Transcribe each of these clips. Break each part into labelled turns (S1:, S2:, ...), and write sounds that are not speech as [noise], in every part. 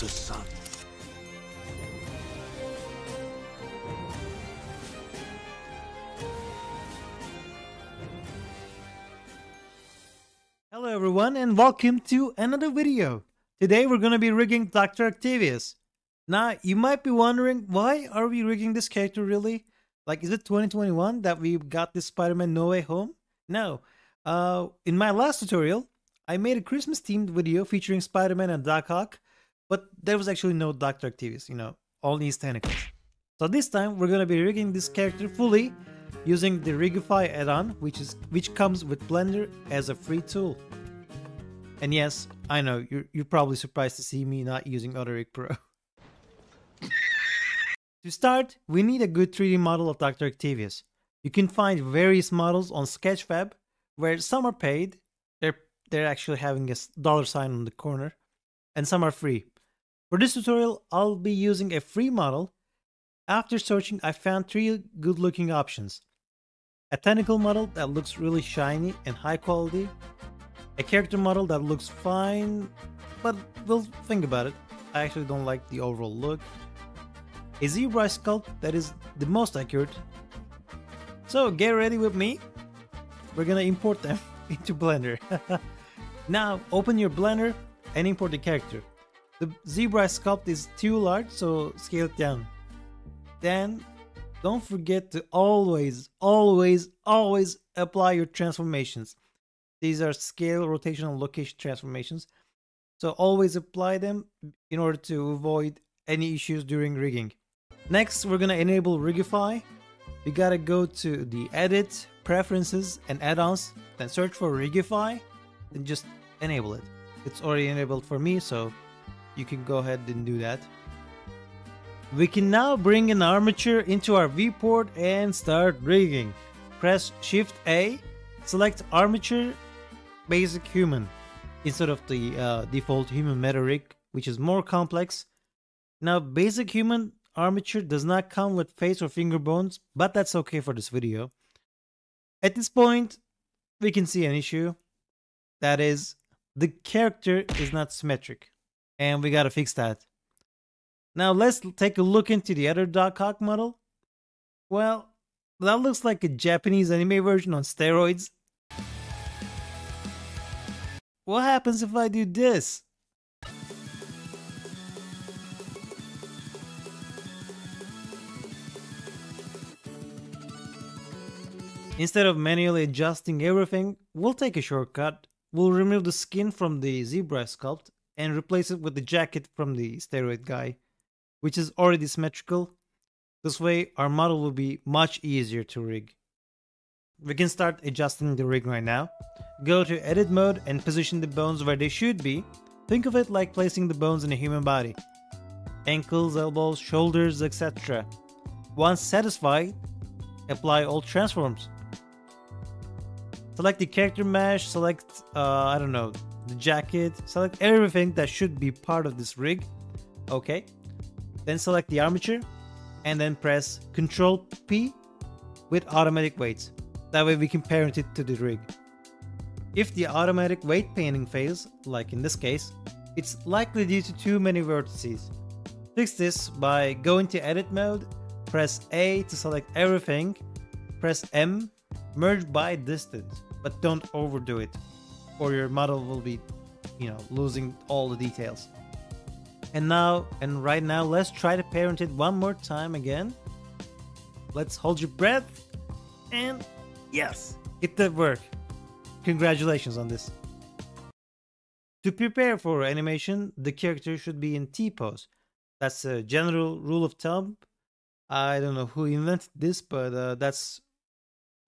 S1: the sun.
S2: Hello everyone and welcome to another video. Today we're gonna be rigging Dr. Octavius. Now you might be wondering why are we rigging this character really? Like is it 2021 that we got this Spider-Man No Way Home? No. Uh, in my last tutorial, I made a Christmas themed video featuring Spider-Man and Doc Ock, but there was actually no Dr. Octavius, you know, only his tentacles. So this time we're gonna be rigging this character fully using the Rigify add-on, which is which comes with Blender as a free tool. And yes, I know you're you're probably surprised to see me not using Autorig Pro. [laughs] to start, we need a good 3D model of Dr. Octavius. You can find various models on Sketchfab, where some are paid, they're they're actually having a dollar sign on the corner, and some are free. For this tutorial, I'll be using a free model. After searching, I found three good looking options a technical model that looks really shiny and high quality, a character model that looks fine, but we'll think about it. I actually don't like the overall look, a ZBrush sculpt that is the most accurate. So get ready with me. We're gonna import them [laughs] into Blender. [laughs] now open your Blender and import the character. The ZBrush sculpt is too large, so scale it down. Then don't forget to always, always, always apply your transformations. These are scale, rotation, and location transformations. So always apply them in order to avoid any issues during rigging. Next, we're gonna enable Rigify. We gotta go to the Edit, Preferences, and Add-ons, then search for Rigify, then just enable it. It's already enabled for me, so you can go ahead and do that. We can now bring an armature into our viewport and start rigging. Press Shift A, select armature basic human instead of the uh, default human meta rig, which is more complex. Now basic human armature does not come with face or finger bones, but that's okay for this video. At this point, we can see an issue. That is, the character is not symmetric. And we gotta fix that. Now let's take a look into the other Doc Ock model. Well, that looks like a Japanese anime version on steroids. What happens if I do this? Instead of manually adjusting everything, we'll take a shortcut. We'll remove the skin from the ZBrush sculpt and replace it with the jacket from the steroid guy which is already symmetrical. This way, our model will be much easier to rig. We can start adjusting the rig right now. Go to edit mode and position the bones where they should be. Think of it like placing the bones in a human body. Ankles, elbows, shoulders, etc. Once satisfied, apply all transforms. Select the character mesh, select, uh, I don't know, the jacket, select everything that should be part of this rig. Okay, then select the armature and then press Ctrl P with automatic weights. That way we can parent it to the rig. If the automatic weight painting fails, like in this case, it's likely due to too many vertices. Fix this by going to edit mode, press A to select everything, press M, merge by distance, but don't overdo it or your model will be, you know, losing all the details. And now, and right now, let's try to parent it one more time again. Let's hold your breath. And yes, it did work. Congratulations on this. To prepare for animation, the character should be in T-pose. That's a general rule of thumb. I don't know who invented this, but uh, that's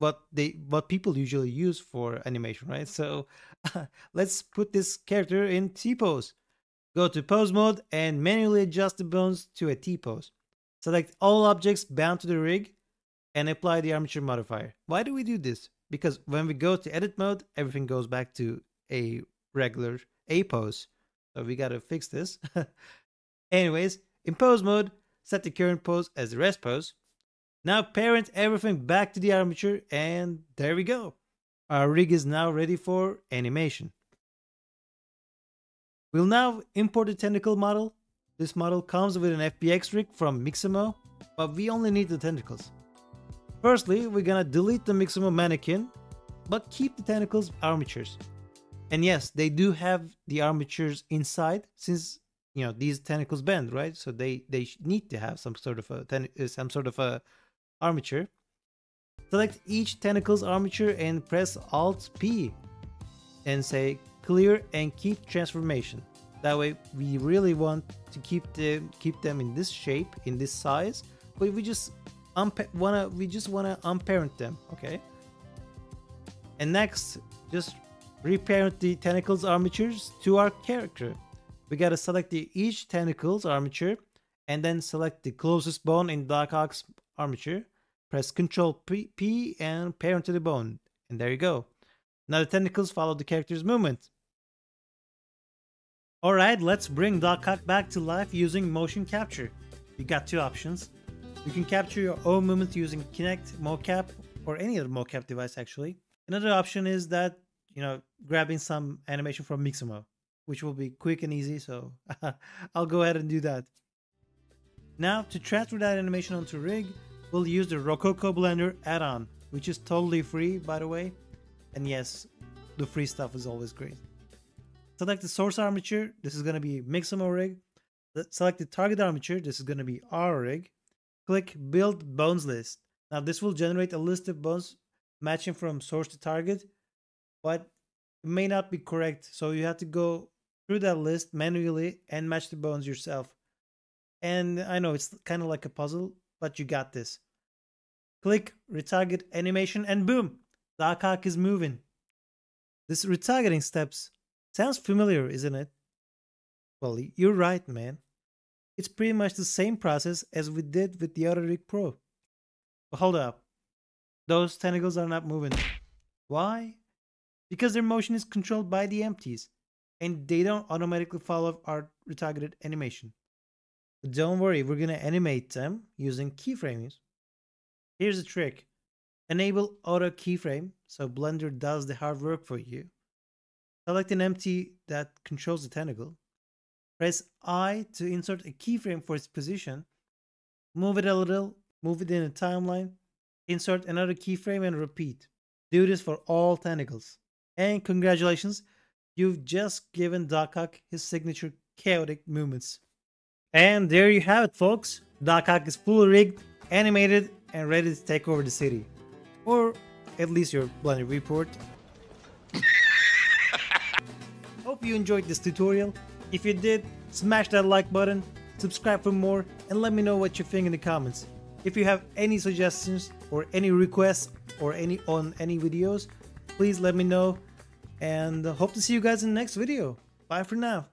S2: what they what people usually use for animation, right? So [laughs] let's put this character in T-pose. Go to pose mode and manually adjust the bones to a T-pose. Select all objects bound to the rig and apply the armature modifier. Why do we do this? Because when we go to edit mode, everything goes back to a regular A pose. So we gotta fix this. [laughs] Anyways, in pose mode, set the current pose as the rest pose. Now parent everything back to the armature and there we go. Our rig is now ready for animation. We'll now import the tentacle model. This model comes with an FBX rig from Mixamo, but we only need the tentacles. Firstly, we're gonna delete the Mixamo mannequin, but keep the tentacles armatures. And yes, they do have the armatures inside since you know these tentacles bend, right? So they they need to have some sort of a uh, some sort of a armature. Select each tentacle's armature and press Alt P and say clear and keep transformation. That way we really want to keep them keep them in this shape, in this size, but we just wanna we just wanna unparent them, okay? And next, just reparent the tentacles armatures to our character. We gotta select the each tentacles armature and then select the closest bone in Doc Ock's armature. Press Ctrl P, P and parent to the bone. And there you go. Now the tentacles follow the character's movement. Alright, let's bring Doc Ock back to life using motion capture. You got two options. You can capture your own movement using Kinect mocap or any other mocap device actually. Another option is that, you know, grabbing some animation from Mixamo, which will be quick and easy, so [laughs] I'll go ahead and do that. Now, to transfer that animation onto Rig, we'll use the Rokoko Blender add-on, which is totally free, by the way. And yes, the free stuff is always great. Select the source armature, this is going to be Mixamo Rig. Select the target armature, this is going to be our rig. Click Build Bones List. Now this will generate a list of bones matching from source to target, but it may not be correct. So you have to go through that list manually and match the bones yourself. And I know it's kind of like a puzzle, but you got this. Click retarget animation and boom, Doc Ock is moving. This retargeting steps sounds familiar, isn't it? Well, you're right, man. It's pretty much the same process as we did with the Autorig Pro. But hold up. Those tentacles are not moving. Why? Because their motion is controlled by the empties, and they don't automatically follow our retargeted animation. But don't worry, we're gonna animate them using keyframes. Here's the trick. Enable auto keyframe so Blender does the hard work for you. Select an empty that controls the tentacle. Press I to insert a keyframe for its position. Move it a little, move it in a timeline, insert another keyframe and repeat. Do this for all tentacles. And congratulations, you've just given Doc Ock his signature chaotic movements. And there you have it folks, Doc Ock is fully rigged, animated, and ready to take over the city. Or at least your Blender report. [laughs] Hope you enjoyed this tutorial. If you did, smash that like button, subscribe for more, and let me know what you think in the comments. If you have any suggestions or any requests or any on any videos, please let me know. And uh, hope to see you guys in the next video. Bye for now.